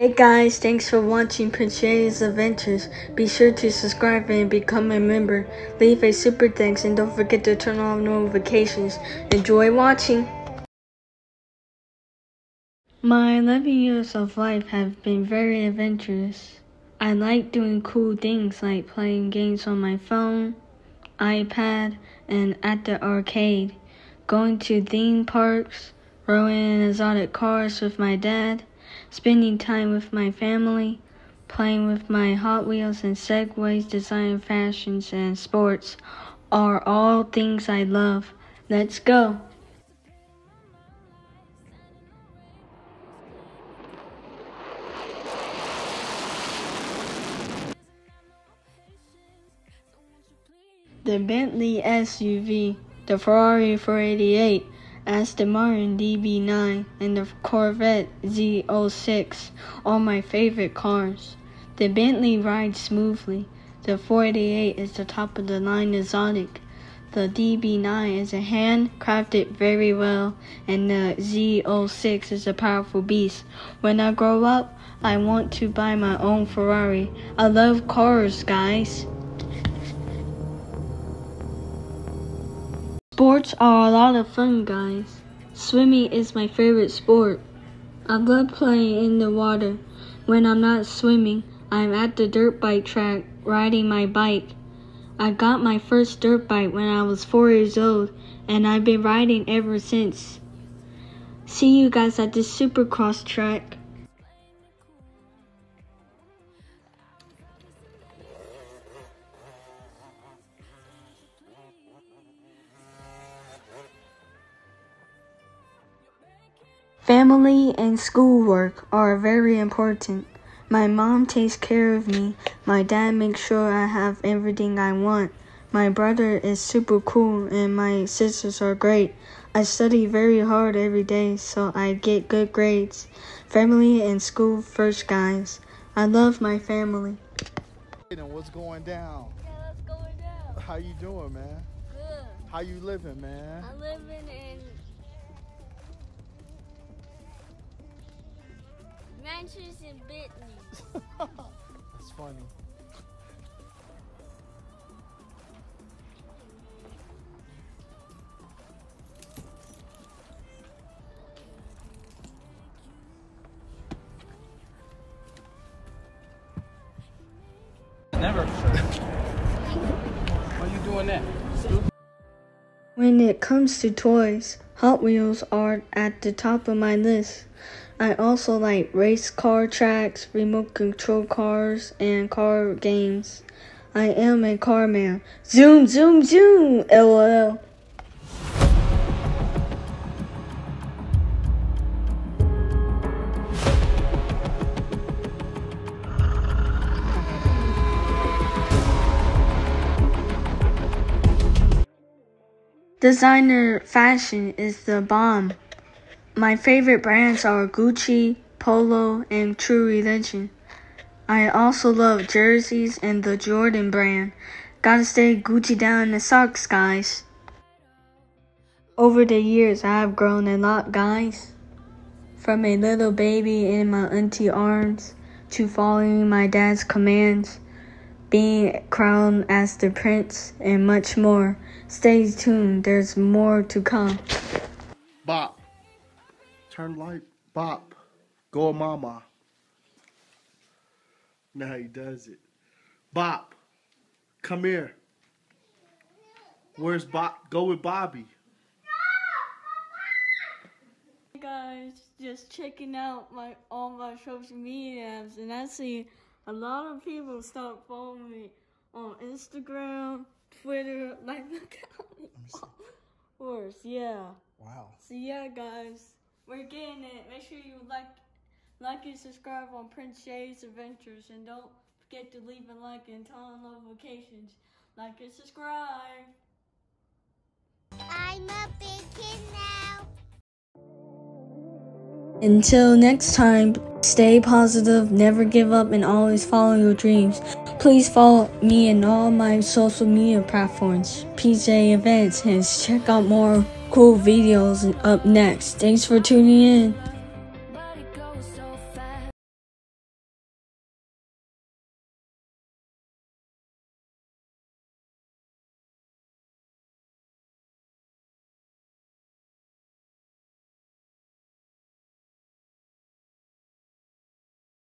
Hey guys, thanks for watching Prince Jayden's Adventures. Be sure to subscribe and become a member. Leave a super thanks and don't forget to turn on notifications. Enjoy watching! My 11 years of life have been very adventurous. I like doing cool things like playing games on my phone, iPad, and at the arcade, going to theme parks, rowing in exotic cars with my dad, spending time with my family, playing with my Hot Wheels and Segways, designing fashions and sports are all things I love. Let's go! The Bentley SUV, the Ferrari 488, Aston Martin DB9, and the Corvette Z06 are my favorite cars. The Bentley rides smoothly. The 488 is the top of the line exotic. The DB9 is a handcrafted very well, and the Z06 is a powerful beast. When I grow up, I want to buy my own Ferrari. I love cars, guys. Sports are a lot of fun, guys. Swimming is my favorite sport. I love playing in the water. When I'm not swimming, I'm at the dirt bike track riding my bike. I got my first dirt bike when I was four years old, and I've been riding ever since. See you guys at the supercross track. Family and schoolwork are very important. My mom takes care of me. My dad makes sure I have everything I want. My brother is super cool and my sisters are great. I study very hard every day so I get good grades. Family and school first, guys. I love my family. And What's going down? Yeah, what's going down? How you doing, man? Good. How you living, man? I'm living in Manchester and Bentley. It's funny. Never. Why you doing that? When it comes to toys, Hot Wheels are at the top of my list. I also like race car tracks, remote control cars, and car games. I am a car man. Zoom, zoom, zoom! LOL. Designer fashion is the bomb. My favorite brands are Gucci, Polo, and True Religion. I also love jerseys and the Jordan brand. Gotta stay Gucci down in the socks, guys. Over the years, I have grown a lot, guys. From a little baby in my auntie arms to following my dad's commands, being crowned as the prince, and much more. Stay tuned, there's more to come. Bop. Turn light. Bop. Go mama. Now he does it. Bop. Come here. Where's Bop? Go with Bobby. Hey guys, just checking out my all my social media apps, and I see a lot of people start following me on Instagram, Twitter, like the how many followers, yeah. Wow. So yeah, guys, we're getting it. Make sure you like, like and subscribe on Prince Jayden's Adventures, and don't forget to leave a like and turn on notifications. Like and subscribe. I'm a big kid now. Until next time, stay positive, never give up, and always follow your dreams. Please follow me in all my social media platforms, PJAdvents, and check out more cool videos up next. Thanks for tuning in.